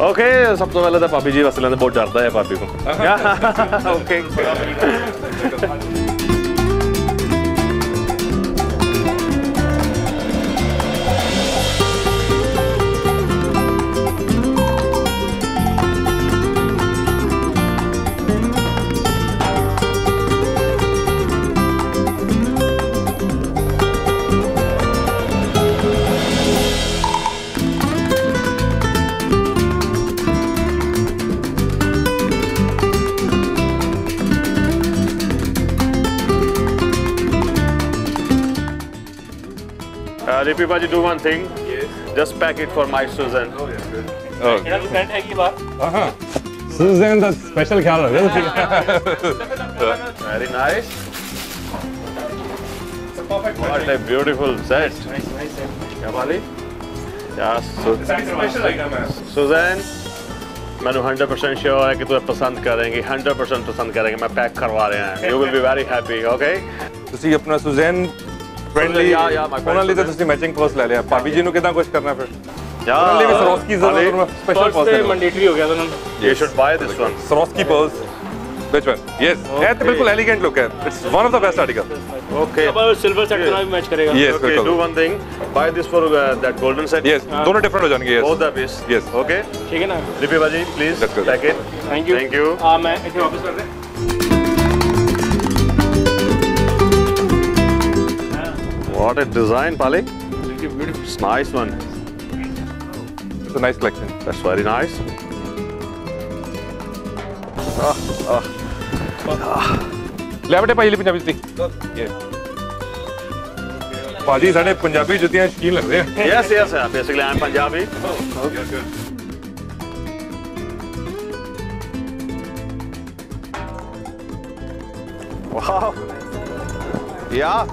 Okay ਸਭ ਤੋਂ ਪਹਿਲਾਂ ਤਾਂ ਭਾਬੀ ਜੀ ਵਸਲਾਂ ਦੇ ਬਹੁਤ ਡਰਦਾ ਹੈ ਭਾਬੀ ਕੋ okay Uh, Ripi Baji, do one thing. Yes. Just pack it for my Susan. Oh, yeah, good. Okay. Susan, the special color. Very nice. Perfect what a beautiful set. Nice, nice set. Kamali? Yeah, so, special item Susan, मैंने 100% sure that कि तुम्हें पसंद करेंगी 100% sure that पसंद करेंगे मैं pack करवा रहे it. You will be very happy, okay? You see, Suzanne Friendly Yeah, yeah, my friend ਉਹਨਾਂ ਲਈ ਤਾਂ Suzanne. ਤੁਸੀਂ ਮੈਚਿੰਗ ਪਰਸ ਲੈ ਲਿਆ ਭਾਬੀ ਜੀ ਨੂੰ ਕਿਦਾਂ ਕੁਝ ਕਰਨਾ ਫਿਰ ਯਾ ਉਹਨਾਂ ਲਈ ਵੀ ਸਰੋਸਕੀ ਜ਼ਰੂਰ ਸਪੈਸ਼ਲ ਫਰਸਟ ਪਰਸ ਤੇ ਹੈ ਮੈਂਡੇਟਰੀ ਹੋ ਗਿਆ ਤੁਹਾਨੂੰ you should buy this one Swarovski purse which one yes ਇਹ ਤਾਂ ਬਿਲਕੁਲ ਐਲੀਗੈਂਟ ਲੁੱਕ ਹੈ it's one of the best article okay ਆਪਾਂ ਸਿਲਵਰ ਸੈਟ ਨਾਲ ਵੀ ਮੈਚ ਕਰੇਗਾ yes okay do ਬਿਲਕੁਲ one thing buy this for uh, that golden set yes ਦੋਨੋਂ different ਹੋ ਜਾਣਗੇ yes both the piece Yes. okay ਠੀਕ ਹੈ ਨਾ Ripi Baji please Let's go. pack it thank you Thank you. ਆ ਮੈਂ ਇੱਥੇ ਵਾਪਸ ਕਰ ਦੇ what a design Pali it's nice one it's a nice collection that's very nice ਲੈ ਬੇਟੇ ਭਾਈ ਲਈ ਪੰਜਾਬੀ ਜੁੱਤੀ yes ਭਾਜੀ ਸਾਡੇ ਪੰਜਾਬੀ ਜੁੱਤੀਆਂ ਸ਼ਕੀਨ ਲੱਗਦੇ ਆ yes yes yeah. basically I'm Punjabi wow yeah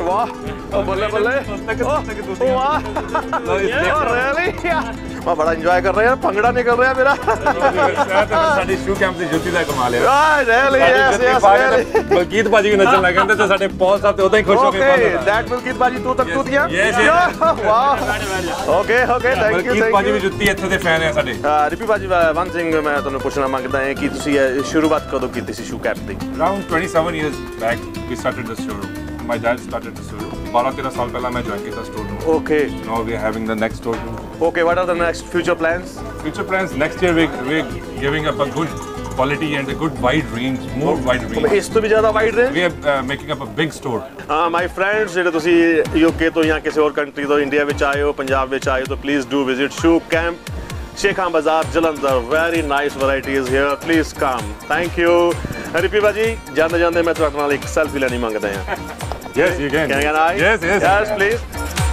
ਵਾਹ। ਬੱਲੇ ਬੱਲੇ। ਉਹ ਵਾਹ। Yeah. ਮੈਂ ਬੜਾ ਇੰਜੋਏ ਕਰ ਰਿਹਾ। ਭੰਗੜਾ ਨਿਕਲ ਰਿਹਾ ਮੇਰਾ। ਸਾਡੀ ਸ਼ੂ ਕੈਂਪ ਦੀ ਜੁੱਤੀ ਦਾ ਕਮਾਲ ਹੈ। ah really yes yes really Balkeet ਭਾਜੀ ਵੀ ਨੱਚਣ ਲੱਗ ਤੇ ਸਾਡੇ ਪੌਲ ਸਾਹਿਬ ਤੇ ਉਦਾਂ ਹੀ ਖੁਸ਼ ਹੋ ਕੇ Okay, ਬੰਦ that will keep Baji ਤੂੰ ਤੱਕ ਤੂੰ ਦੀਆਂ Yes, yes. wow okay okay thank you Balkeet thank ਭਾਜੀ ਵੀ you ਜੁੱਤੀ ਇੱਥੇ ਦੇ ਫੈਨ ਆ ਸਾਡੇ। Uh, ਰਿਪੀ ਬਾਜੀ ਵਨ ਥਿੰਗ ਮੈਂ ਤੁਹਾਨੂੰ ਪੁੱਛਣਾ ਮੰਗਦਾ ਹਾਂ ਕਿ ਤੁਸੀਂ ਸ਼ੁਰੂਆਤ ਕਦੋਂ ਕੀਤੀ ਸੀ ਸ਼ੂ ਕੈਪ ਦੀ? Around 27 years back, we started the showroom. My dad started the showroom. 12-13 ਸਾਲ ਪਹਿਲਾਂ ਮੈਂ join ਕੀਤਾ store ਨੂੰ. Okay. Now we are having the next store room. Okay, what are the next future plans? Future plans, next year we, we're giving up a good quality and a good wide range, more wide range. ਇਸ ਤੋਂ ਵੀ ਜ਼ਿਆਦਾ wide range We are uh, making up a big store. ਹਾਂ ਮਾਈ friends ਜਿਹੜੇ ਤੁਸੀਂ UK ਤੋਂ ਜਾਂ ਕਿਸੇ ਹੋਰ ਕੰਟਰੀ ਤੋਂ ਇੰਡੀਆ ਵਿੱਚ ਆਏ ਹੋ ਪੰਜਾਬ ਵਿੱਚ ਆਏ ਹੋ ਤਾਂ please do visit Shoe Camp Shekhan Bazaar Jalandhar very nice varieties here please come thank you ਰਿਪੀ ਬਾਜੀ ਜਾਂਦੇ ਜਾਂਦੇ ਮੈਂ ਤੁਹਾਡੇ ਨਾਲ ਇੱਕ ਸੈਲਫੀ ਲੈਣੀ ਮੰਗਦਾ ਹਾਂ Yes, you can. Can I? Yes, yes. Yes, please.